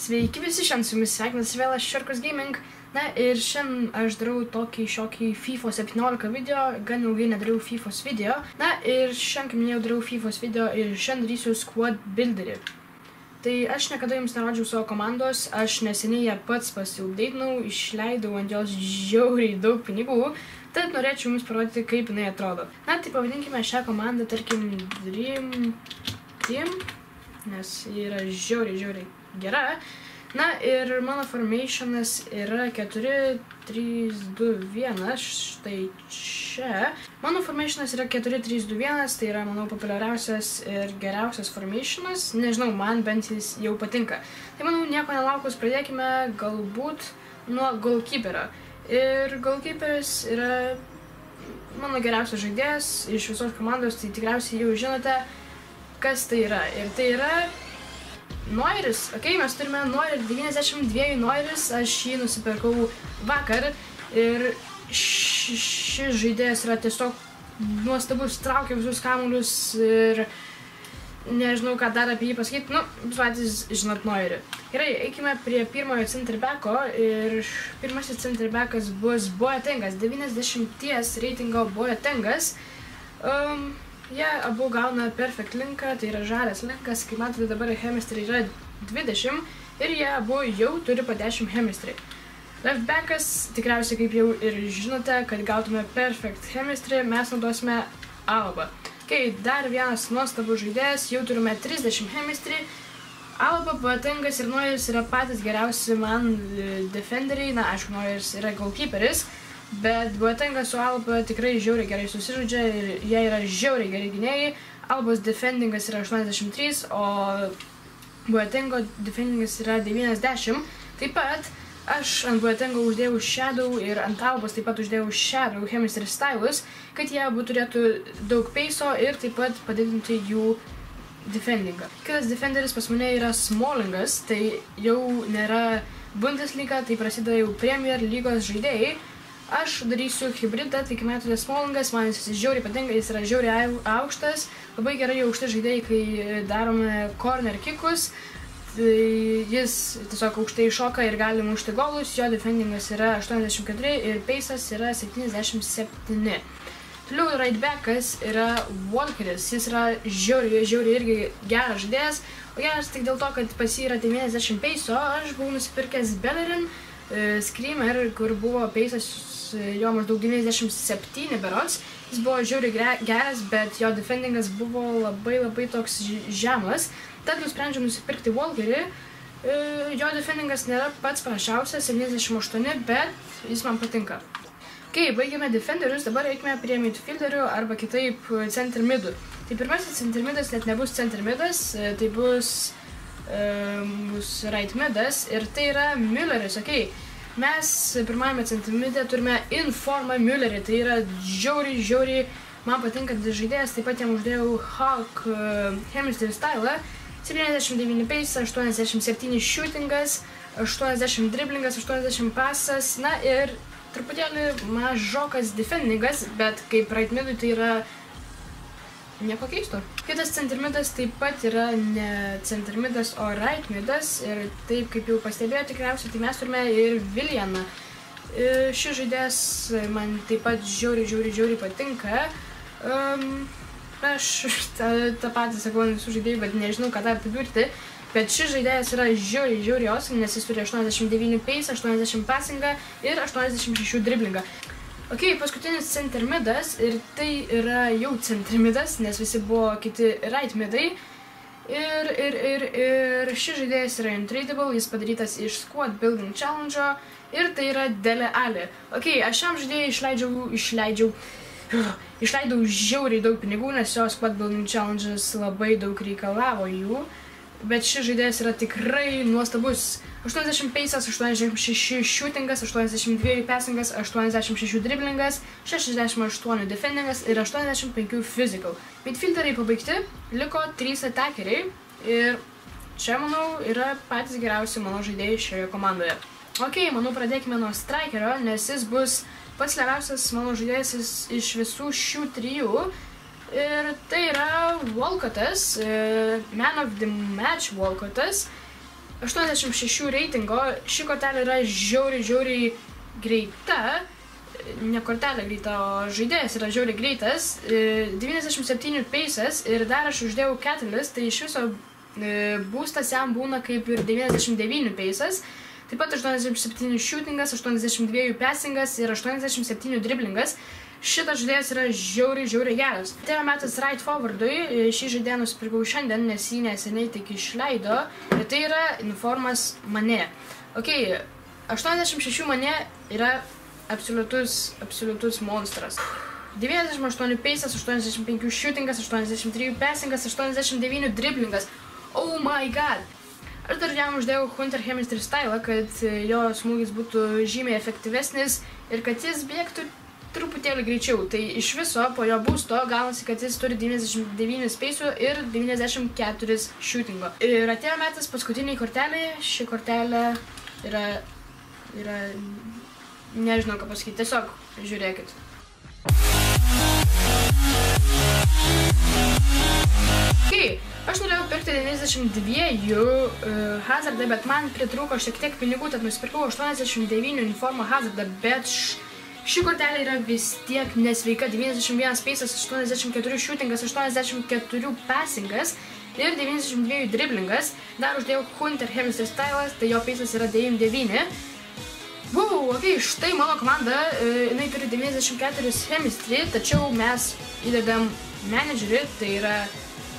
Sveiki visi, šiandien su jumis sveikinas vėl aš Šarkos Gaming. Na ir šiandien aš darau tokį šiokį FIFA 17 video, gan ilgai nedariau FIFA video. Na ir šiandien, kaip minėjau, darau FIFA video ir šiandien darysiu Squad Builderį. Tai aš niekada jums nerodžiau savo komandos, aš neseniai ją pats pasiupdeitinau, išleidau ant jos žiauriai daug pinigų, tad norėčiau jums parodyti, kaip jinai atrodo. Na tai pavadinkime šią komandą, tarkim, Dream Team, nes ji yra žiauriai, žiauriai gera. Na ir mano formationas yra 4, 3, 2, 1, štai čia. Mano formationas yra 4, 3, 2, 1, tai yra, manau, populiariausias ir geriausias formationas. Nežinau, man bent jis jau patinka. Tai manau, nieko nelaukus, pradėkime galbūt nuo goalkeeperio. Ir goalkeeperis yra mano geriausias žaidėjas iš visos komandos, tai tikriausiai jau žinote, kas tai yra. Ir tai yra Noiris, ok, mes turime Noiris, 92 Noiris, aš jį nusipirkau vakar. Ir šis žaidėjas yra tiesiog nuostabus, traukia visus kamuolius ir nežinau, ką dar apie jį pasakyti, nu, patys žinot Noirį. Gerai, eikime prie pirmojo centrbeko. Ir pirmasis centrbeckas bus Boatengas, 90 reitingo Boatengas. Um, Jie abu gauna perfect linką, tai yra žalias linkas, kaip matote dabar chemistry yra 20 ir jie abu jau turi po 10 chemistry. Left backas, tikriausiai kaip jau ir žinote, kad gautume perfect chemistry, mes naudosime Alba. Okay, dar vienas nuostabus žaidėjas, jau turime 30 chemistry. Alba, Boatingas ir Noyeris yra patys geriausi man defenderiai, na aišku, Noyeris yra goalkeeperis. Bet Boatenga su Alba tikrai žiauriai gerai susižaidžia ir jie yra žiauriai geri gynėjai. Albos defendingas yra 83, o Boatengo defendingas yra 90. Taip pat aš ant Boatengo uždėjau Shadow ir ant Albos taip pat uždėjau Shadow, Chemistry Stylus, kad jie abu turėtų daug peiso ir taip pat padidinti jų defendingą. Kitas defenderis pas mane yra Smallingas, tai jau nėra Bundesliga, tai prasideda jau Premier lygos žaidėjai. Aš darysiu hybridą, tai kaip matote Smallingas, man jis žiauriai patinka, jis yra žiauriai aukštas, labai gerai aukšti žaidėjai, kai darome corner kickus, tai jis tiesiog aukštai šoka ir gali mušti golus, jo defendingas yra 84 ir peisas yra 77. Toliau right backas yra Walkeris, jis yra žiauriai, žiauriai irgi geras žaidėjas, o geras tik dėl to, kad pas jį yra 90 peiso, aš buvau nusipirkęs Bellerin, Screamer, kur buvo peisas jo maždaug 97 berots. Jis buvo žiauriai geras, bet jo defendingas buvo labai labai toks žemas. Tad nusprendžiau nusipirkti Walkerį. E, jo defendingas nėra pats prašiausias, 78, bet jis man patinka. Kai baigėme defenderius, dabar eikime prie midfielderių arba kitaip center midų. Tai pirmasis center midas net nebus center midas, e, tai bus, bus right midas ir tai yra Mülleris, okei. Okay. Mes pirmajame centimide turime Informa Müllerį, tai yra žiauriai, žiauriai, man patinkantis žaidėjas, taip pat jam uždėjau Hulk uh, Chemistry Style, 79 pace, 87 shootingas, 80 driblingas, 80 pasas, na ir truputėlį mažokas defendingas, bet kaip right midui tai yra nieko keisto. Kitas centrimidas taip pat yra ne centrimidas, o right midas ir taip kaip jau pastebėjote tikriausiai, tai mes turime ir Viljaną. E, šis žaidėjas man taip pat žiauriai, žiauriai, žiauriai patinka. Um, aš tą, tą patį sakau visų žaidėjų, bet nežinau, ką dar pridurti. Bet šis žaidėjas yra žiauriai, žiauriai awesome, nes jis turi 89 pace, 80 passingą ir 86 driblingą. Ok, paskutinis centrimidas ir tai yra jau centrimidas, nes visi buvo kiti right midai. Ir, ir, ir, ir šis žaidėjas yra untradeable, jis padarytas iš Squad Building Challenge ir tai yra Dele Ali. Ok, aš šiam žaidėjai išleidžiau, išleidžiau, išleidau žiauriai daug pinigų, nes jo Squad Building Challenge labai daug reikalavo jų. Bet šis žaidėjas yra tikrai nuostabus. 80 peisas, 86 shootingas, 82 passingas, 86 driblingas, 68 defendingas ir 85 physical. Midfielderiai pabaigti, liko 3 atakeriai ir čia, manau, yra patys geriausi mano žaidėjai šioje komandoje. Ok, manau, pradėkime nuo strikerio, nes jis bus pats lemiausias mano žaidėjas iš visų šių trijų. Ir tai yra Walcottas, Man of the Match Walcottas. 86 reitingo, ši kortelė yra žiauriai, žiauriai greita. Ne kortelė greita, o žaidėjas yra žiauriai greitas. E, 97 paces ir dar aš uždėjau catalyst, tai iš viso e, būstas jam būna kaip ir 99 paces. Taip pat 87 shootingas, 82 passingas ir 87 driblingas. Šitas žaidėjas yra žiauriai, žiauriai geras. Atėjo metas right forwardui, šį žaidėją nusipirkau šiandien, nes jį neseniai tik išleido. Ir tai yra Informas Mane. Ok, 86 Mane yra absoliutus, absoliutus monstras. 98 paces, 85 shootingas, 83 passingas, 89 driblingas. Oh my god! Aš dar jam uždėjau Hunter Chemistry stylą, kad jo smūgis būtų žymiai efektyvesnis ir kad jis bėgtų truputėlį greičiau. Tai iš viso po jo būsto gaunasi, kad jis turi 99 speisų ir 94 shootingo. Ir atėjo metas paskutiniai korteliai. Ši kortelė yra, yra, nežinau ką pasakyti, tiesiog žiūrėkit. Okay. Aš norėjau pirkti 92 uh, Hazardą, bet man pritrūko šiek tiek pinigų, tad nusipirkau 89 uniformą Hazardą, bet š, ši kortelė yra vis tiek nesveika. 91 paces, 84 shootingas, 84 passingas ir 92 driblingas. Dar uždėjau Hunter Chemistry Stylas, tai jo paces yra 99. Wow, ok, štai mano komanda, uh, jinai turi 94 chemistry, tačiau mes įdedam managerį, tai yra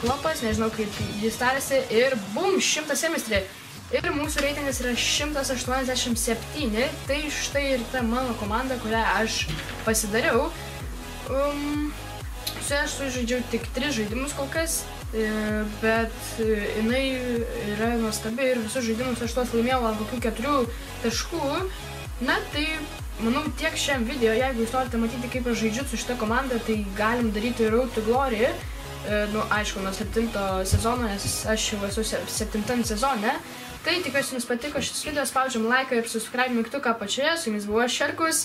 klopas, nežinau kaip jis tarėsi, ir bum, 100 semestrį. Ir mūsų reitingas yra 187, tai štai ir ta mano komanda, kurią aš pasidariau. Um, su ja aš sužaidžiau tik 3 žaidimus kol kas, e, bet jinai yra nuostabi ir visus žaidimus aš tuos laimėjau ant kokių 4 taškų. Na tai manau tiek šiam video, jeigu jūs norite matyti kaip aš žaidžiu su šitą komandą, tai galim daryti Road to Glory. E, nu, aišku, nuo septinto sezono, nes aš jau esu septintam sezone. Tai tikiuosi jums patiko šis video, spaudžiam laiką ir subscribe mygtuką apačioje, su jumis buvo Šerkus.